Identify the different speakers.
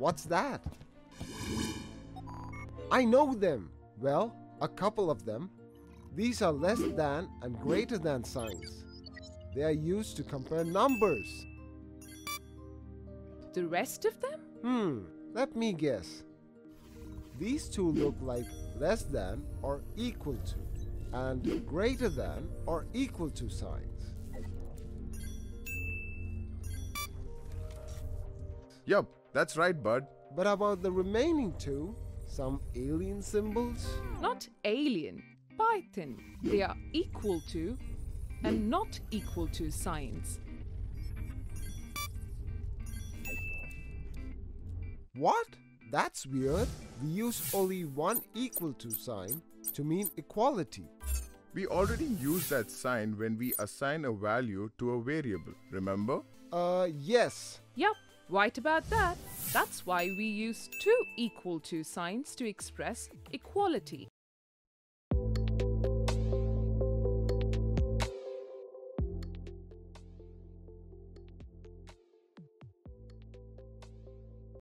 Speaker 1: What's that? I know them. Well, a couple of them. These are less than and greater than signs. They are used to compare numbers.
Speaker 2: The rest of them?
Speaker 1: Hmm, let me guess. These two look like less than or equal to and greater than or equal to signs.
Speaker 3: Yup, that's right, bud.
Speaker 1: But about the remaining two, some alien symbols?
Speaker 2: Not alien, Python. They are equal to and not equal to signs.
Speaker 1: What? That's weird. We use only one equal to sign to mean equality.
Speaker 3: We already use that sign when we assign a value to a variable, remember?
Speaker 1: Uh, yes.
Speaker 2: Yup, right about that. That's why we use two equal to signs to express equality.